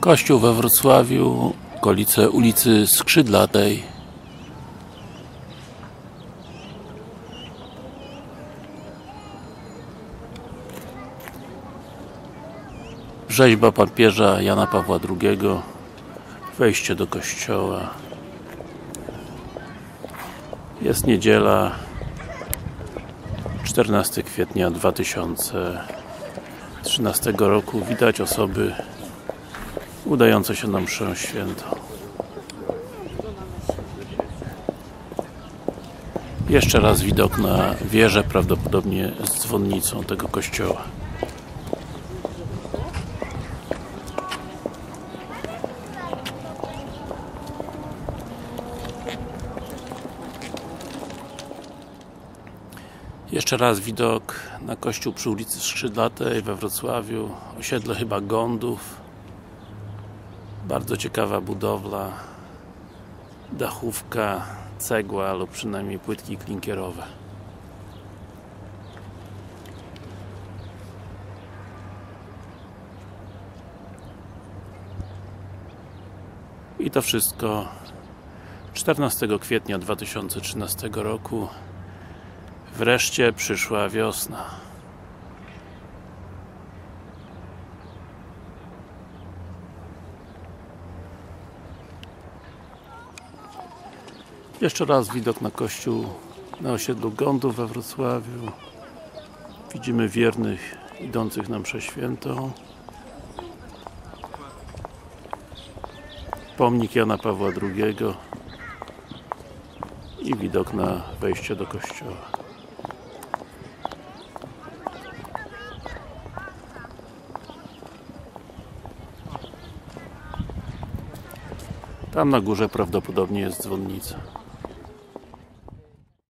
Kościół we Wrocławiu, okolice ulicy Skrzydlatej. Rzeźba papieża Jana Pawła II. Wejście do kościoła. Jest niedziela 14 kwietnia 2013 roku. Widać osoby udające się na mszę świętą. Jeszcze raz widok na wieżę, prawdopodobnie z dzwonnicą tego kościoła. Jeszcze raz widok na kościół przy ulicy Skrzydlatej we Wrocławiu, osiedle chyba Gondów. Bardzo ciekawa budowla, dachówka, cegła lub przynajmniej płytki klinkierowe. I to wszystko 14 kwietnia 2013 roku Wreszcie przyszła wiosna. Jeszcze raz widok na kościół na osiedlu Gondów we Wrocławiu. Widzimy wiernych idących na mszę świętą. Pomnik Jana Pawła II i widok na wejście do kościoła. Tam na górze prawdopodobnie jest dzwonnica.